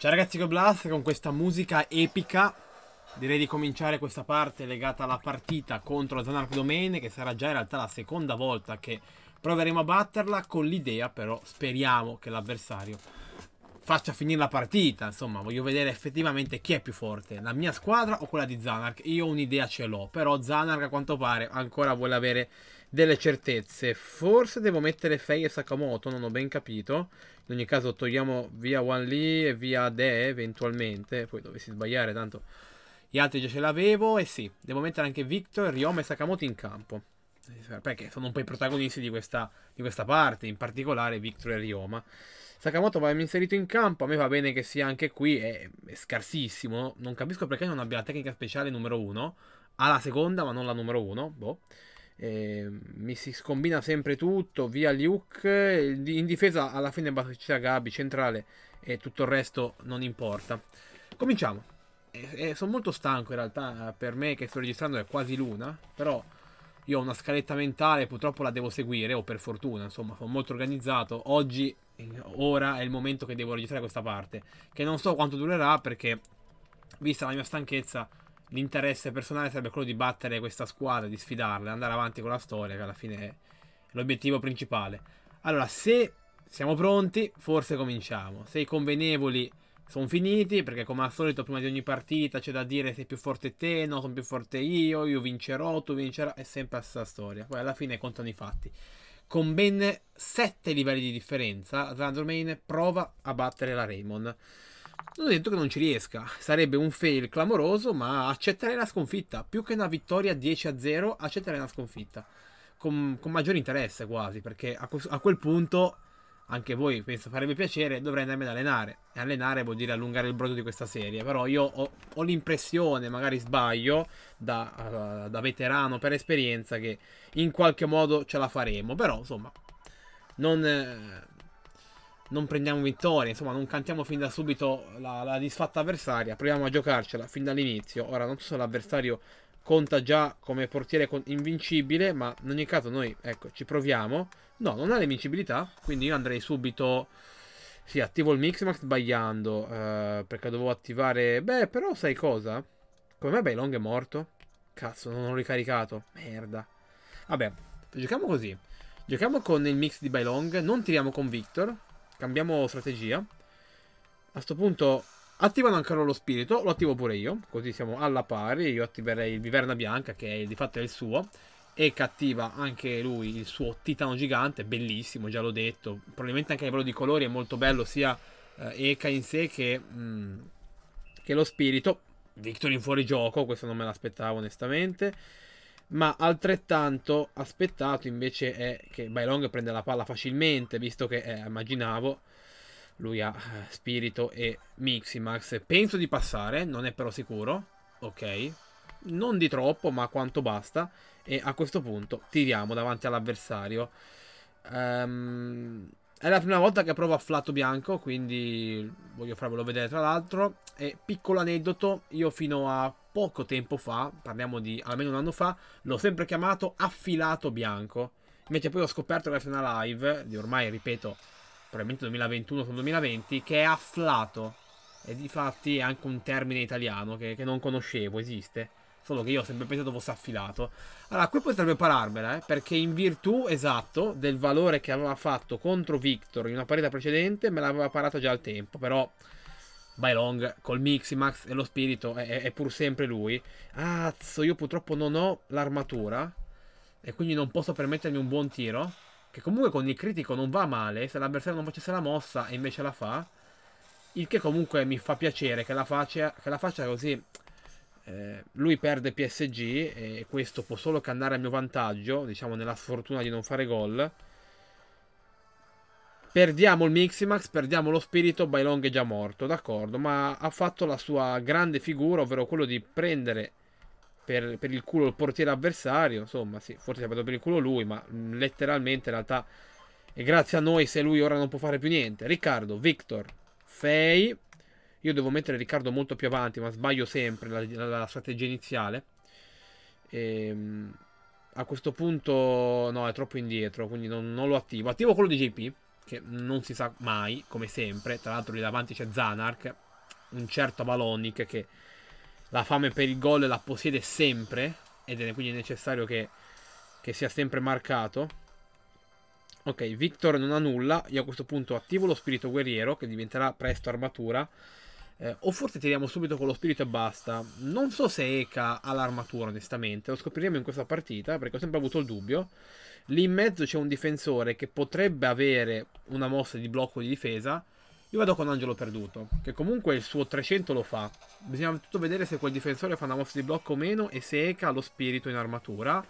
Ciao ragazzi con Blast con questa musica epica. Direi di cominciare questa parte legata alla partita contro Zanark Domain Che sarà già in realtà la seconda volta che proveremo a batterla. Con l'idea però, speriamo che l'avversario faccia finire la partita. Insomma, voglio vedere effettivamente chi è più forte La mia squadra o quella di Zanark. Io un'idea ce l'ho, però Zanark a quanto pare ancora vuole avere delle certezze. Forse devo mettere Fei e Sakamoto, non ho ben capito. In ogni caso togliamo via Wan Lee e via De eventualmente. Poi dovessi sbagliare, tanto gli altri già ce l'avevo. E sì, devo mettere anche Victor, Ryoma e Sakamoto in campo. Perché sono un po' i protagonisti di questa, di questa parte, in particolare Victor e Ryoma. Sakamoto va inserito in campo, a me va bene che sia anche qui, è, è scarsissimo. Non capisco perché non abbia la tecnica speciale numero 1. Ha la seconda, ma non la numero 1. Boh. Eh, mi si scombina sempre tutto, via Luke, in difesa alla fine basta Gabi, centrale e tutto il resto non importa. Cominciamo. Eh, eh, sono molto stanco in realtà, per me che sto registrando è quasi l'una, però io ho una scaletta mentale, purtroppo la devo seguire, o per fortuna, insomma, sono molto organizzato. Oggi, ora è il momento che devo registrare questa parte, che non so quanto durerà perché, vista la mia stanchezza, l'interesse personale sarebbe quello di battere questa squadra, di sfidarla, andare avanti con la storia, che alla fine è l'obiettivo principale. Allora, se siamo pronti, forse cominciamo. Se i convenevoli sono finiti, perché come al solito prima di ogni partita c'è da dire sei più forte te, no, sono più forte io, io vincerò, tu vincerai, è sempre la stessa storia. Poi alla fine contano i fatti. Con ben 7 livelli di differenza, Zandormain prova a battere la Raymond. Non ho detto che non ci riesca, sarebbe un fail clamoroso, ma accetterei la sconfitta. Più che una vittoria 10 a 0, accetterei una sconfitta. Con, con maggiore interesse quasi, perché a, a, quel punto, anche voi penso farebbe piacere, dovrei andarmi ad allenare. E allenare vuol dire allungare il brodo di questa serie. Però io ho, ho l'impressione, magari sbaglio, da, uh, da veterano per esperienza, che in qualche modo ce la faremo. Però, insomma, non... Eh, non prendiamo vittoria, insomma non cantiamo fin da subito la, la disfatta avversaria, proviamo a giocarcela fin dall'inizio. Ora non so se l'avversario conta già come portiere invincibile, ma in ogni caso noi, ecco, ci proviamo. No, non ha l'invincibilità, quindi io andrei subito... Sì, attivo il Mixmax sbagliando, uh, perché dovevo attivare... Beh, però sai cosa? Come me Bailong è morto? Cazzo, non l'ho ricaricato. Merda. Vabbè, giochiamo così. Giochiamo con il mix di Bailong, non tiriamo con Victor, Cambiamo strategia. A questo punto attivano anche loro lo spirito, lo attivo pure io, così siamo alla pari. Io attiverei il Viverna Bianca, che è, di fatto è il suo. E cattiva anche lui il suo titano gigante, bellissimo, già l'ho detto. Probabilmente anche a livello di colori è molto bello sia eh, Eka in sé che, mh, mm, che lo spirito. Victor in fuorigioco, questo non me l'aspettavo onestamente. Ma altrettanto aspettato invece è che Bailong prende la palla facilmente, visto che eh, immaginavo lui ha eh, Spirito e Miximax. Penso di passare, non è però sicuro. Ok. Non di troppo, ma quanto basta. E a questo punto tiriamo davanti all'avversario. Um, è la prima volta che provo afflato bianco, quindi voglio farvelo vedere tra l'altro. E piccolo aneddoto, io fino a poco tempo fa, parliamo di almeno un anno fa, l'ho sempre chiamato affilato bianco. Invece poi ho scoperto grazie a una live, di ormai ripeto, probabilmente 2021 o 2020, che è afflato. E di fatti è anche un termine italiano che, che non conoscevo, esiste. Solo che io ho sempre pensato fosse affilato. Allora, qui potrebbe pararmela, eh, perché in virtù, esatto, del valore che aveva fatto contro Victor in una partita precedente, me l'aveva parato già al tempo, però... Bailong col Miximax e lo spirito è, è pur sempre lui. Azzo, io purtroppo non ho l'armatura e quindi non posso permettermi un buon tiro. Che comunque con il critico non va male se l'avversario non facesse la mossa e invece la fa. Il che comunque mi fa piacere che la faccia, che la faccia così eh, lui perde PSG e questo può solo che andare a mio vantaggio, diciamo nella sfortuna di non fare gol. Perdiamo il Miximax, perdiamo lo spirito, Bailong è già morto, d'accordo, ma ha fatto la sua grande figura, ovvero quello di prendere per, per il culo il portiere avversario, insomma sì, forse ha preso per il culo lui, ma letteralmente in realtà è grazie a noi se lui ora non può fare più niente. Riccardo, Victor, Fei, io devo mettere Riccardo molto più avanti, ma sbaglio sempre la, la, la strategia iniziale. Ehm, a questo punto no, è troppo indietro, quindi non, non, lo attivo. Attivo quello di JP, che non si sa mai, come sempre. Tra l'altro lì davanti c'è Zanark, un certo Balonic che la fame per il gol la possiede sempre ed è quindi necessario che, che sia sempre marcato. Ok, Victor non ha nulla, io a questo punto attivo lo spirito guerriero che diventerà presto armatura. Eh, o forse tiriamo subito con lo spirito e basta. Non so se Eka ha l'armatura, onestamente. Lo scopriremo in questa partita, perché ho sempre avuto il dubbio. Lì in mezzo c'è un difensore che potrebbe avere una mossa di blocco di difesa. Io vado con Angelo Perduto, che comunque il suo 300 lo fa. Bisogna tutto vedere se quel difensore fa una mossa di blocco o meno e se Eka ha lo spirito in armatura.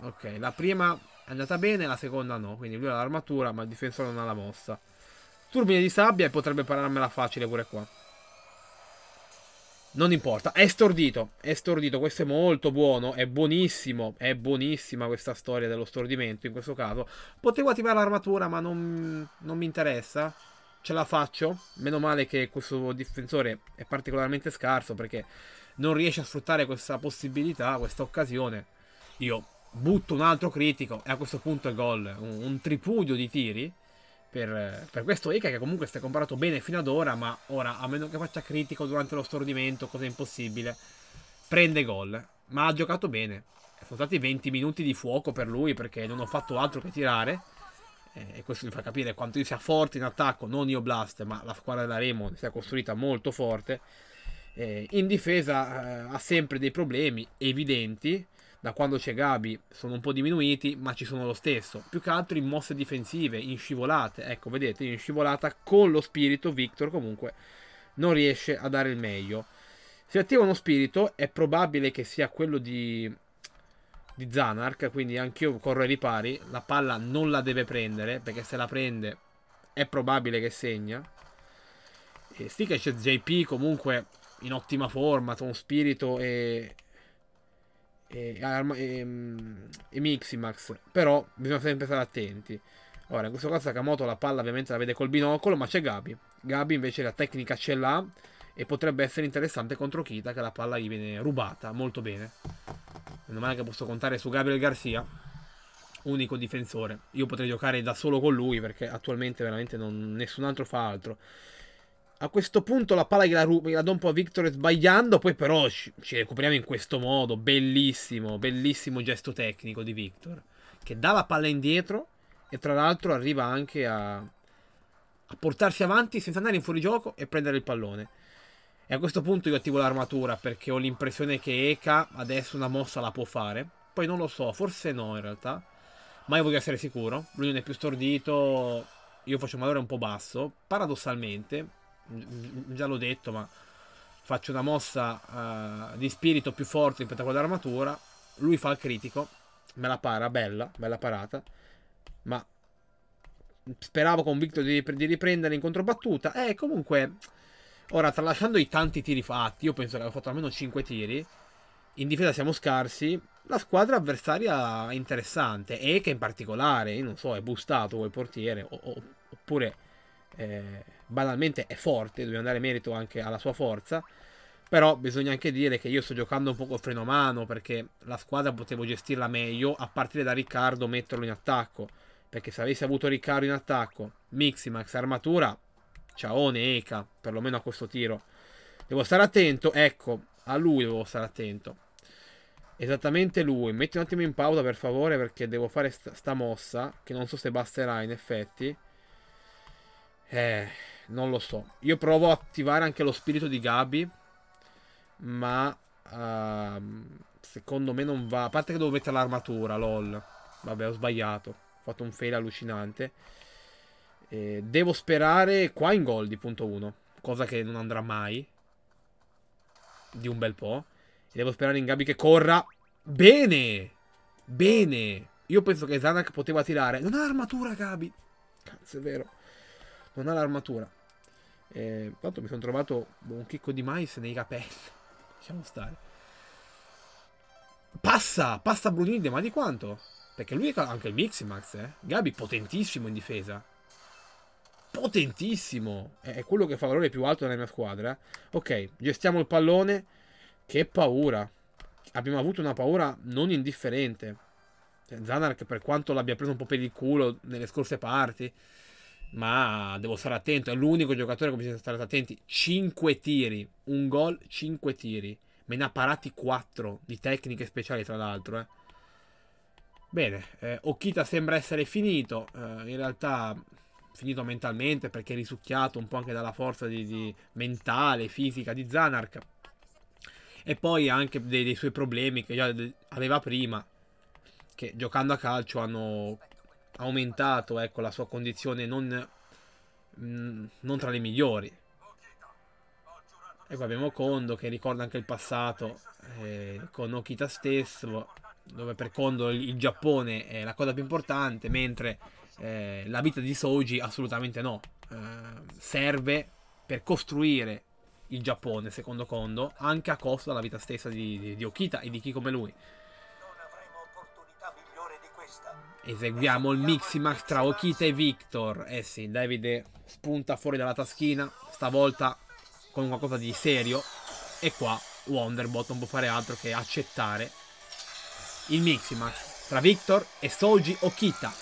Ok, la prima è andata bene, la seconda no. Quindi lui ha l'armatura, ma il difensore non ha la mossa. Turbine di sabbia e potrebbe pararmela facile pure qua. Non importa, è stordito, è stordito, questo è molto buono, è buonissimo, è buonissima questa storia dello stordimento in questo caso. Potevo attivare l'armatura ma non, non mi interessa, ce la faccio, meno male che questo difensore è particolarmente scarso perché non riesce a sfruttare questa possibilità, questa occasione. Io butto un altro critico e a questo punto è gol, un, un tripudio di tiri per, per questo Eka che comunque si è comparato bene fino ad ora, ma ora, a meno che faccia critico durante lo stordimento, cosa impossibile, prende gol. Ma ha giocato bene. Sono stati 20 minuti di fuoco per lui perché non ho fatto altro che tirare. E questo mi fa capire quanto io sia forte in attacco, non io Blast, ma la squadra della Remo si è costruita molto forte. in difesa eh, ha sempre dei problemi evidenti da quando c'è Gabi sono un po' diminuiti, ma ci sono lo stesso. Più che altro in mosse difensive, in scivolate. Ecco, vedete, in scivolata con lo spirito Victor comunque non riesce a dare il meglio. Se attiva uno spirito è probabile che sia quello di, di Zanark, quindi anch'io corro ai ripari. La palla non la deve prendere, perché se la prende è probabile che segna. E c'è JP comunque in ottima forma, con spirito e, e, e, e Miximax. Però bisogna sempre stare attenti. Ora, in questo caso Sakamoto la palla ovviamente la vede col binocolo, ma c'è Gabi. Gabi invece la tecnica ce l'ha e potrebbe essere interessante contro Kita che la palla gli viene rubata molto bene. Meno male che posso contare su Gabriel Garcia, unico difensore. Io potrei giocare da solo con lui perché attualmente veramente non, nessun altro fa altro. A questo punto la palla gliela, gliela do un po' a Victor sbagliando, poi però ci, ci, recuperiamo in questo modo. Bellissimo, bellissimo gesto tecnico di Victor. Che dà la palla indietro e tra l'altro arriva anche a, a portarsi avanti senza andare in fuorigioco e prendere il pallone. E a questo punto io attivo l'armatura perché ho l'impressione che Eka adesso una mossa la può fare. Poi non lo so, forse no in realtà. Ma io voglio essere sicuro. Lui non è più stordito. Io faccio un valore un po' basso. Paradossalmente, già l'ho detto, ma faccio una mossa uh, di spirito più forte rispetto a quella dell'armatura. Lui fa il critico, me la para, bella, bella parata. Ma speravo convinto di, di riprendere in controbattuta. E eh, comunque, ora tralasciando i tanti tiri fatti, io penso che avevo fatto almeno 5 tiri. In difesa siamo scarsi. La squadra avversaria è interessante. E che in particolare, non so, è bustato quel portiere. O, o, oppure eh, banalmente è forte, dobbiamo dare merito anche alla sua forza. Però bisogna anche dire che io sto giocando un po' col freno a mano perché la squadra potevo gestirla meglio a partire da Riccardo metterlo in attacco. Perché se avessi avuto Riccardo in attacco, Miximax, armatura, ciaone, Eka, perlomeno a questo tiro. Devo stare attento, ecco, a lui devo stare attento. Esattamente lui. Metti un attimo in pausa per favore perché devo fare sta, sta mossa, che non so se basterà in effetti. Eh, non lo so. Io provo a attivare anche lo spirito di Gabi. Ma uh, secondo me non va. A parte che devo mettere l'armatura, lol. Vabbè, ho sbagliato. Ho fatto un fail allucinante. Eh, devo sperare qua in gol di punto 1. Cosa che non andrà mai. Di un bel po'. Devo sperare in Gabi che corra. Bene! Bene! Io penso che Zanak poteva tirare. Non ha armatura, Gabi. Cazzo, è vero non ha l'armatura. Eh, tanto mi sono trovato un chicco di mais nei capelli. Lasciamo stare. Passa, passa Brunilde, ma di quanto? Perché lui ha anche il Miximax, eh. Gabi potentissimo in difesa. Potentissimo. È quello che fa valore più alto nella mia squadra. Ok, gestiamo il pallone. Che paura. Abbiamo avuto una paura non indifferente. Cioè, Zanark, per quanto l'abbia preso un po' per il culo nelle scorse parti, ma devo stare attento, è l'unico giocatore che bisogna stare attenti. 5 tiri, un gol, 5 tiri. Me ne ha parati 4 di tecniche speciali, tra l'altro. Eh. Bene, eh, Okita sembra essere finito. Eh, in realtà finito mentalmente perché è risucchiato un po' anche dalla forza di, di mentale, fisica di Zanark. E poi anche dei, dei suoi problemi che già aveva prima, che giocando a calcio hanno aumentato ecco, la sua condizione non, mh, mm, non tra le migliori. E qua abbiamo Kondo che ricorda anche il passato eh, con Okita stesso, dove per Kondo il, Giappone è la cosa più importante, mentre eh, la vita di Soji assolutamente no. Eh, serve per costruire il Giappone, secondo Kondo, anche a costo della vita stessa di, di, di Okita e di chi come lui. Eseguiamo il Miximax tra Okita e Victor. Eh sì, Davide spunta fuori dalla taschina, stavolta con qualcosa di serio. E qua Wonderbot non può fare altro che accettare il Miximax tra Victor e Soji Okita.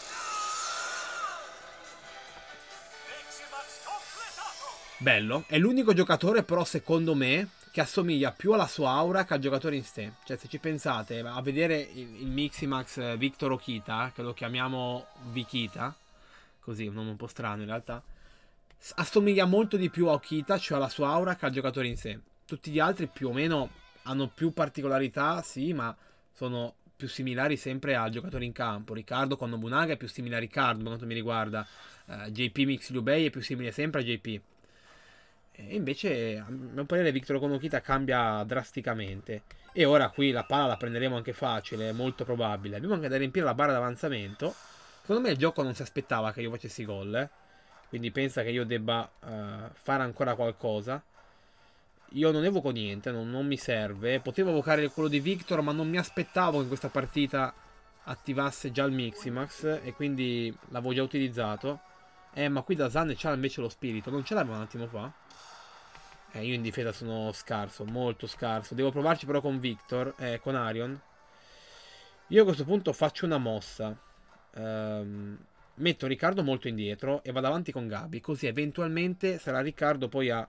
Bello. È l'unico giocatore, però, secondo me, che assomiglia più alla sua aura che al giocatore in sé. Cioè, se ci pensate, a vedere il, il Miximax eh, Victor Okita, che lo chiamiamo Vikita, così, un nome un po' strano in realtà, assomiglia molto di più a Okita, cioè alla sua aura, che al giocatore in sé. Tutti gli altri più o meno hanno più particolarità, sì, ma sono più similari sempre al giocatore in campo. Riccardo con Nobunaga è più simile a Riccardo, per quanto mi riguarda. Uh, eh, JP Mix Liu Bei è più simile sempre a JP. E invece, a mio parere, Victor Konokita cambia drasticamente. E ora qui la palla la prenderemo anche facile, molto probabile. Abbiamo anche da riempire la barra d'avanzamento. Secondo me il gioco non si aspettava che io facessi gol. Eh? Quindi pensa che io debba uh, fare ancora qualcosa. Io non evoco niente, non, non mi serve. Potevo evocare quello di Victor, ma non mi aspettavo che in questa partita attivasse già il Miximax. E quindi l'avevo già utilizzato. Eh, ma qui da Zan c'ha invece lo spirito. Non ce l'aveva un attimo fa? Eh, io in difesa sono scarso, molto scarso. Devo provarci però con Victor, eh, con Arion. Io a questo punto faccio una mossa. Um, metto Riccardo molto indietro e vado avanti con Gabi. Così eventualmente sarà Riccardo poi a,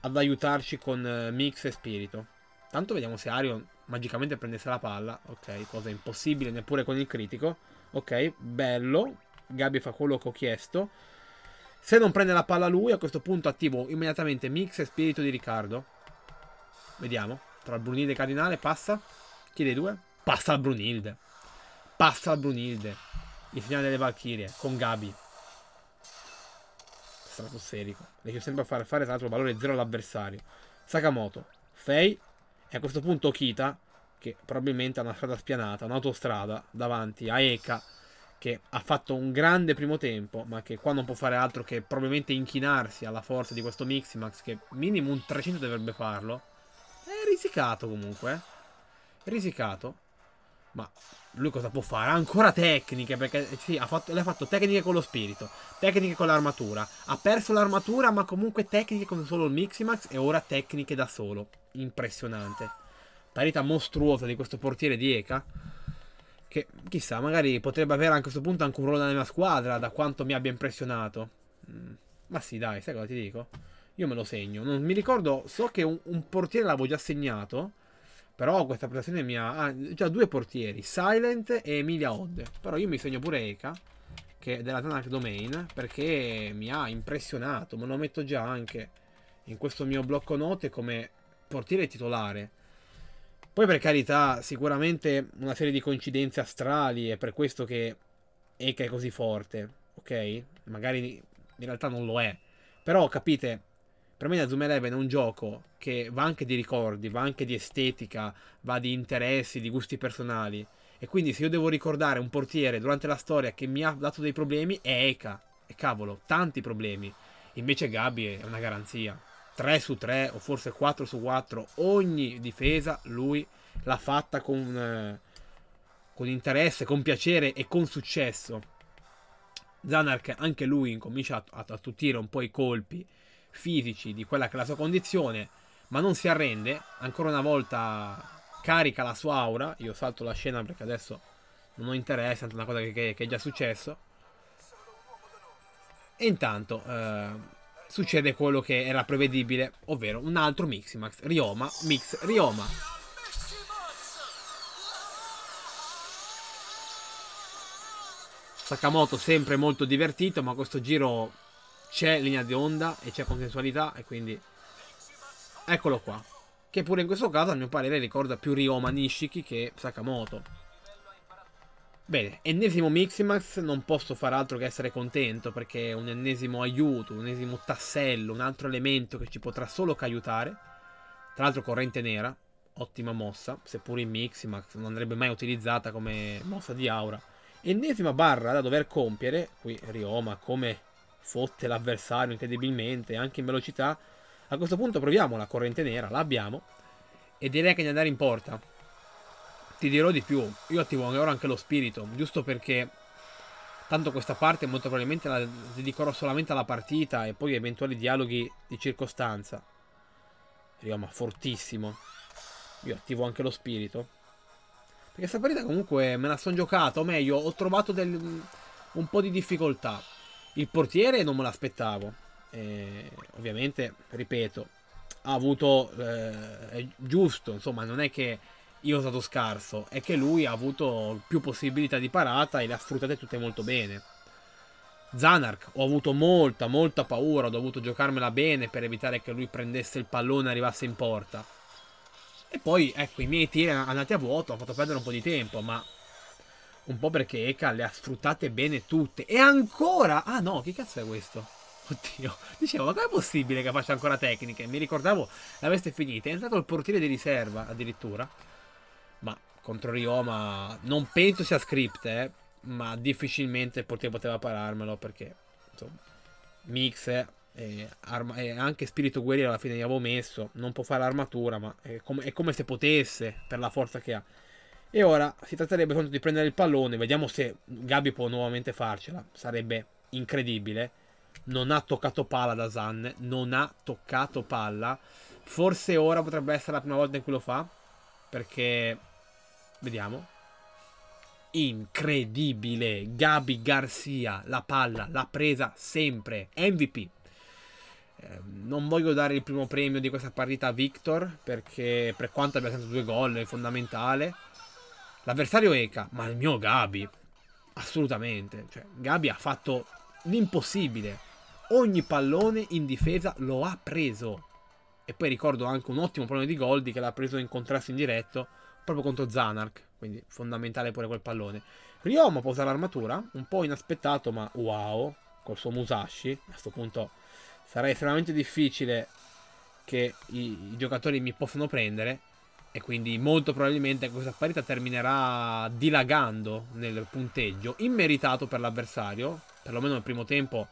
ad aiutarci con uh, Mix e Spirito. Tanto vediamo se Arion magicamente prendesse la palla. Ok, cosa impossibile neppure con il critico. Ok, bello. Gabi fa quello che ho chiesto. Se non prende la palla lui, a questo punto attivo immediatamente Mix e Spirito di Riccardo. Vediamo. Tra il Brunilde e il Cardinale passa. Chi dei due? Passa al Brunilde. Passa al Brunilde. Il segnale delle Valchirie con Gabi. Stratosferico. Riesce sempre a far fare tra l'altro valore 0 all'avversario. Sakamoto. Fei. E a questo punto Kita. Che probabilmente ha una strada spianata, un'autostrada davanti a Eka che ha fatto un grande primo tempo, ma che qua non può fare altro che probabilmente inchinarsi alla forza di questo Miximax, che minimo un 300 dovrebbe farlo. È risicato comunque, eh. È risicato. Ma lui cosa può fare? Ha ancora tecniche, perché sì, ha fatto, ha fatto tecniche con lo spirito, tecniche con l'armatura. Ha perso l'armatura, ma comunque tecniche con solo il Miximax e ora tecniche da solo. Impressionante. Parità mostruosa di questo portiere di Eka. Che chissà, magari potrebbe avere a questo punto anche un ruolo nella mia squadra, da quanto mi abbia impressionato. Mm. Ma sì, dai, sai cosa ti dico? Io me lo segno. Non mi ricordo, so che un, un portiere l'avevo già segnato. Però questa prestazione mi ha... Ah, già due portieri, Silent e Emilia Odd. Però io mi segno pure Eka, che è della Tanak Domain, perché mi ha impressionato. Me lo metto già anche in questo mio blocco note come portiere titolare. Poi per carità, sicuramente una serie di coincidenze astrali, è per questo che Eka è così forte, ok? Magari in realtà non lo è. Però capite, per me Nazuma Eleven è un gioco che va anche di ricordi, va anche di estetica, va di interessi, di gusti personali. E quindi se io devo ricordare un portiere durante la storia che mi ha dato dei problemi, è Eka. E cavolo, tanti problemi. Invece Gabi è una garanzia. 3 su 3 o forse 4 su 4 ogni difesa lui l'ha fatta con, eh, con interesse, con piacere e con successo. Zanark anche lui incomincia a, attutire un po' i colpi fisici di quella che è la sua condizione, ma non si arrende, ancora una volta carica la sua aura, io salto la scena perché adesso non ho interesse, è una cosa che, che, che è già successo. E intanto eh, succede quello che era prevedibile, ovvero un altro Miximax. Rioma, Mix, Rioma. Sakamoto sempre molto divertito, ma questo giro c'è linea di onda e c'è consensualità e quindi eccolo qua. Che pure in questo caso a mio parere ricorda più Ryoma Nishiki che Sakamoto. Bene, ennesimo Miximax, non posso fare altro che essere contento perché è un ennesimo aiuto, un ennesimo tassello, un altro elemento che ci potrà solo che aiutare. Tra l'altro corrente nera, ottima mossa, seppur in Miximax non andrebbe mai utilizzata come mossa di aura. Ennesima barra da dover compiere, qui Rioma come fotte l'avversario incredibilmente, anche in velocità. A questo punto proviamo la corrente nera, l'abbiamo, e direi che di andare in porta. Ti dirò di più, io attivo ora anche lo spirito, giusto perché tanto questa parte molto probabilmente la dedicherò solamente alla partita e poi eventuali dialoghi di circostanza. Rioma, fortissimo. Io attivo anche lo spirito. Perché questa partita comunque me la sono giocata, o meglio, ho trovato del, un po' di difficoltà. Il portiere non me l'aspettavo. Ovviamente, ripeto, ha avuto... Eh, è giusto, insomma, non è che io sono stato scarso, è che lui ha avuto più possibilità di parata e le ha sfruttate tutte molto bene. Zanark, ho avuto molta, molta paura, ho dovuto giocarmela bene per evitare che lui prendesse il pallone e arrivasse in porta. E poi, ecco, i miei tiri andati a vuoto hanno fatto perdere un po' di tempo, ma un po' perché Eka le ha sfruttate bene tutte. E ancora... Ah no, che cazzo è questo? Oddio, dicevo, ma com'è possibile che faccia ancora tecniche? Mi ricordavo l'aveste finita. È entrato il portiere di riserva, addirittura. Ma contro Rioma non penso sia script, eh, ma difficilmente il portiere poteva pararmelo perché, insomma, Mix e, arma, e anche Spirito Guerriero alla fine gli avevo messo. Non può fare armatura, ma è come, è come se potesse per la forza che ha. E ora si tratterebbe soltanto di prendere il pallone. Vediamo se Gabi può nuovamente farcela. Sarebbe incredibile. Non ha toccato palla da Zan. Non ha toccato palla. Forse ora potrebbe essere la prima volta in cui lo fa. Perché. Vediamo. Incredibile. Gabi Garcia. La palla l'ha presa sempre. MVP. Ehm, non voglio dare il primo premio di questa partita a Victor perché per quanto abbia sempre due gol è fondamentale. L'avversario Eka, ma il mio Gabi, assolutamente. Cioè, Gabi ha fatto l'impossibile. Ogni pallone in difesa lo ha preso. E poi ricordo anche un ottimo pallone di Goldi che l'ha preso in contrasto indiretto proprio contro Zanark. Quindi fondamentale pure quel pallone. Ryoma posa l'armatura, un po' inaspettato, ma wow, col suo Musashi. A questo punto sarà estremamente difficile che i, i, giocatori mi possano prendere e quindi molto probabilmente questa partita terminerà dilagando nel punteggio, immeritato per l'avversario, perlomeno nel primo tempo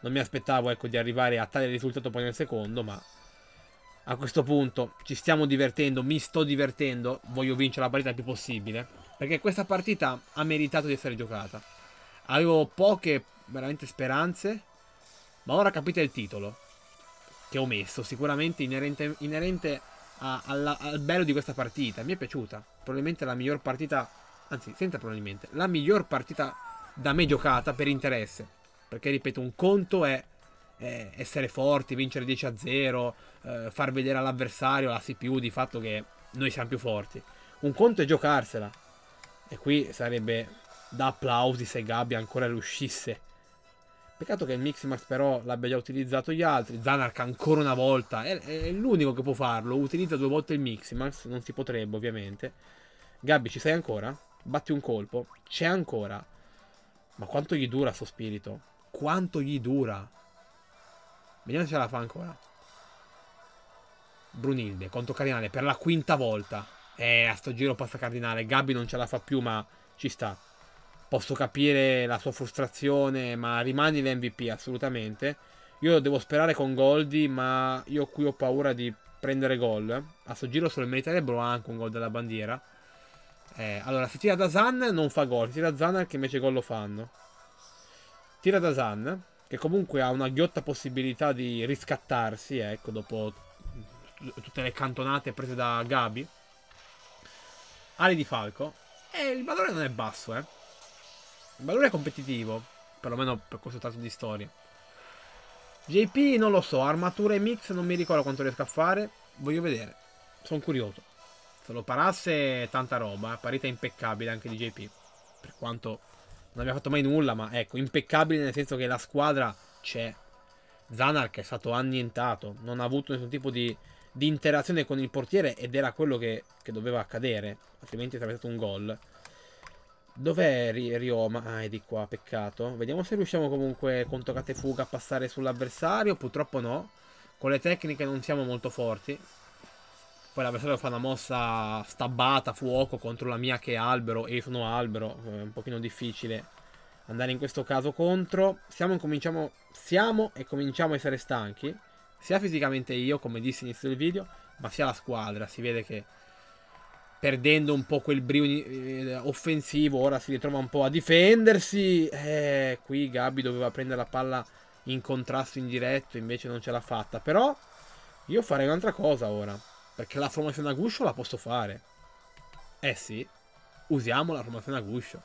non mi aspettavo ecco, di arrivare a tale risultato poi nel secondo, ma a questo punto ci stiamo divertendo, mi sto divertendo, voglio vincere la partita il più possibile, perché questa partita ha meritato di essere giocata. Avevo poche veramente speranze, ma ora capite il titolo che ho messo, sicuramente inerente, inerente a, alla, al bello di questa partita. Mi è piaciuta. Probabilmente la miglior partita, anzi, senza probabilmente, la miglior partita da me giocata per interesse. Perché, ripeto, un conto è, è essere forti, vincere 10 a 0, eh, far vedere all'avversario la CPU di fatto che noi siamo più forti. Un conto è giocarsela. E qui sarebbe da applausi se Gabi ancora riuscisse Peccato che il Miximax però l'abbia già utilizzato gli altri. Zanark ancora una volta. È, è l'unico che può farlo. Utilizza due volte il Miximax. Non si potrebbe ovviamente. Gabby ci sei ancora? Batti un colpo. C'è ancora. Ma quanto gli dura sto spirito? Quanto gli dura? Vediamo se la fa ancora. Brunilde contro Cardinale per la quinta volta. Eh, a sto giro passa Cardinale. Gabby non ce la fa più ma ci sta. Posso capire la sua frustrazione, ma rimani l'MVP assolutamente. Io devo sperare con Goldi, ma io qui ho paura di prendere gol. A sto giro solo meriterebbero anche un gol della bandiera. Eh, allora, se tira da Zan non fa gol, tira da Zan che invece gol lo fanno. Tira da Zan, che comunque ha una ghiotta possibilità di riscattarsi, ecco, dopo tutte le cantonate prese da Gabi. Ali di Falco. E il valore non è basso, eh. Il valore è competitivo, perlomeno per questo tratto di storia. JP non lo so, armatura e mix non mi ricordo quanto riesco a fare. Voglio vedere. Sono curioso. Se lo parasse tanta roba, eh. parità impeccabile anche di JP. Per quanto non abbia fatto mai nulla, ma ecco, impeccabile nel senso che la squadra c'è. Zanark è stato annientato, non ha avuto nessun tipo di, di interazione con il portiere ed era quello che, che doveva accadere, altrimenti sarebbe stato un gol. Dov'è Rioma? Ah, è di qua, peccato. Vediamo se riusciamo comunque con toccate fuga a passare sull'avversario. Purtroppo no. Con le tecniche non siamo molto forti. Poi l'avversario fa una mossa stabbata, fuoco, contro la mia che è albero e io sono albero. È un pochino difficile andare in questo caso contro. Siamo, cominciamo, siamo e cominciamo a essere stanchi. Sia fisicamente io, come dissi all'inizio del video, ma sia la squadra. Si vede che perdendo un po' quel brio eh, offensivo, ora si ritrova un po' a difendersi. Eh, qui Gabi doveva prendere la palla in contrasto indiretto, invece non ce l'ha fatta. Però io farei un'altra cosa ora, perché la formazione a guscio la posso fare. Eh sì, usiamo la formazione a guscio.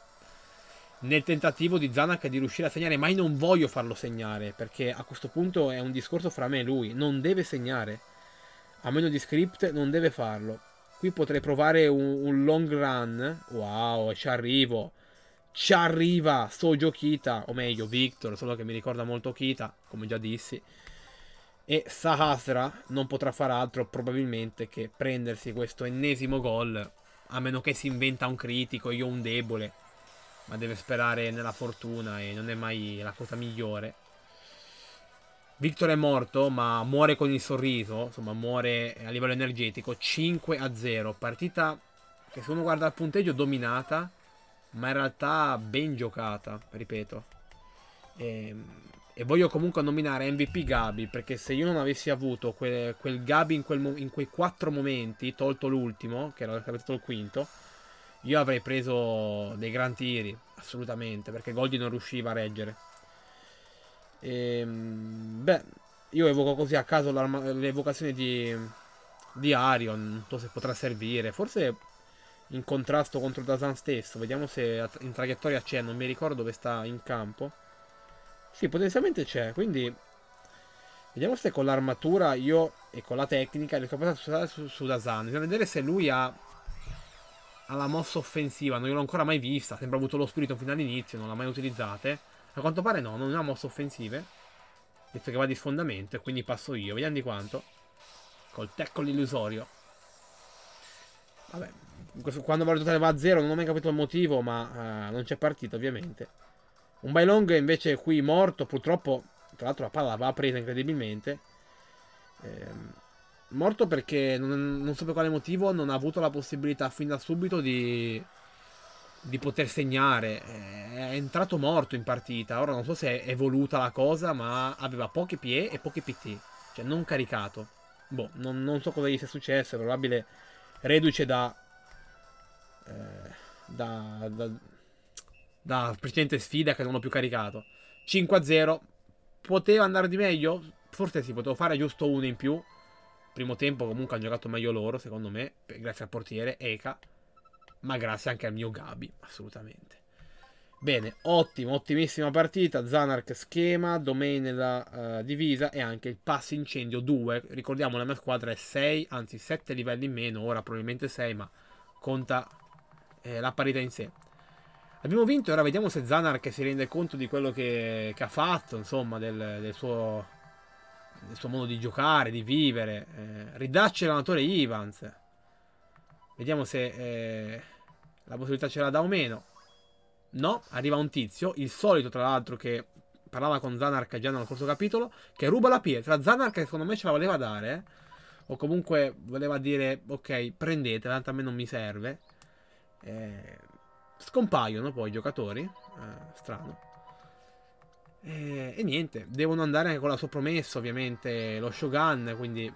Nel tentativo di Zanak di riuscire a segnare, ma io non voglio farlo segnare, perché a questo punto è un discorso fra me e lui. Non deve segnare. A meno di script non deve farlo Qui potrei provare un, un long run. Wow, ci arrivo. Ci arriva Sojo Kita, o meglio Victor, solo che mi ricorda molto Kita, come già dissi. E Sahasra non potrà far altro probabilmente che prendersi questo ennesimo gol, a meno che si inventa un critico, io un debole. Ma deve sperare nella fortuna e non è mai la cosa migliore. Victor è morto, ma muore con il sorriso, insomma muore a livello energetico, 5 a 0, partita che se uno guarda il punteggio dominata, ma in realtà ben giocata, ripeto. Ehm, e voglio comunque nominare MVP Gabi, perché se io non avessi avuto quel, quel Gabi in, quel, in, quei quattro momenti, tolto l'ultimo, che era capitato il quinto, io avrei preso dei gran tiri, assolutamente, perché Goldi non riusciva a reggere. E, ehm, beh, io evoco così a caso l'evocazione di, di Arion. Non so se potrà servire. Forse in contrasto contro Dazan stesso. Vediamo se in traiettoria c'è. Non mi ricordo dove sta in campo. Sì, potenzialmente c'è. Quindi vediamo se con l'armatura io e con la tecnica riesco a passare su, su Dazan. Bisogna vedere se lui ha, ha la mossa offensiva. Non l'ho ancora mai vista. Sembra avuto lo spirito fino all'inizio. Non l'ha mai utilizzata. A quanto pare no, non ha mosse offensive. Visto che va di sfondamento, e quindi passo io. Vediamo di quanto. Col tackle illusorio. Vabbè, quando va totale va a zero, non ho mai capito il motivo, ma uh, non c'è partita ovviamente. Un Bailong invece qui morto, purtroppo, tra l'altro la palla va presa incredibilmente. Ehm, morto perché non, non so per quale motivo non ha avuto la possibilità fin da subito di di poter segnare. È entrato morto in partita. Ora non so se è evoluta la cosa, ma aveva poche PE e poche PT. Cioè non caricato. Boh, non, non so cosa gli sia successo. È probabile reduce da, eh, da, da, da precedente sfida che non ho più caricato. 5-0. Poteva andare di meglio? Forse sì, potevo fare giusto uno in più. Primo tempo comunque hanno giocato meglio loro, secondo me, grazie al portiere, Eka ma grazie anche al mio Gabi, assolutamente. Bene, ottimo, ottimissima partita, Zanark schema, domain nella uh, divisa e anche il pass incendio 2. Ricordiamo la mia squadra è 6, anzi 7 livelli in meno, ora probabilmente 6, ma conta eh, la parità in sé. Abbiamo vinto ora vediamo se Zanark si rende conto di quello che, che ha fatto, insomma, del, del, suo, del, suo, modo di giocare, di vivere. Eh, ridacci l'allenatore Ivans. Vediamo se... Eh, la possibilità ce la dà o meno. No, arriva un tizio, il solito tra l'altro che parlava con Zanark già nel corso capitolo, che ruba la pietra. Zanark secondo me ce la voleva dare, o comunque voleva dire, ok, prendete, tanto a me non mi serve. Eh, scompaiono poi i giocatori, eh, strano. E, e, niente, devono andare anche con la sua promessa, ovviamente, lo Shogun, quindi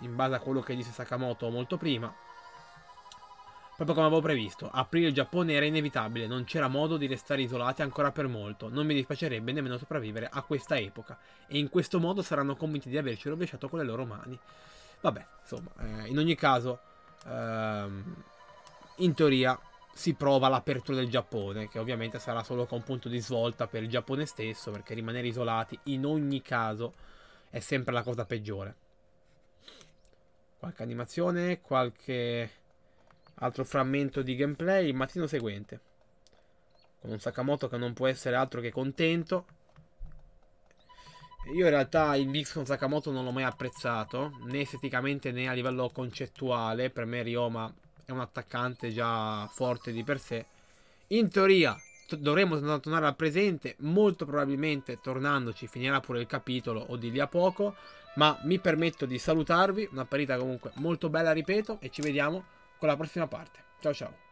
in base a quello che disse Sakamoto molto prima. Proprio come avevo previsto, aprire il Giappone era inevitabile, non c'era modo di restare isolati ancora per molto, non mi dispiacerebbe nemmeno sopravvivere a questa epoca, e in questo modo saranno convinti di averci rovesciato con le loro mani. Vabbè, insomma, eh, in ogni caso, ehm, in teoria si prova l'apertura del Giappone, che ovviamente sarà solo un punto di svolta per il Giappone stesso, perché rimanere isolati in ogni caso è sempre la cosa peggiore. Qualche animazione, qualche altro frammento di gameplay il mattino seguente. Con un Sakamoto che non può essere altro che contento. Io in realtà il mix con Sakamoto non l'ho mai apprezzato, né esteticamente né a livello concettuale. Per me Ryoma è un attaccante già forte di per sé. In teoria dovremo tornare al presente, molto probabilmente tornandoci finirà pure il capitolo o di lì a poco, ma mi permetto di salutarvi, una partita comunque molto bella ripeto e ci vediamo con la prossima parte. Ciao ciao!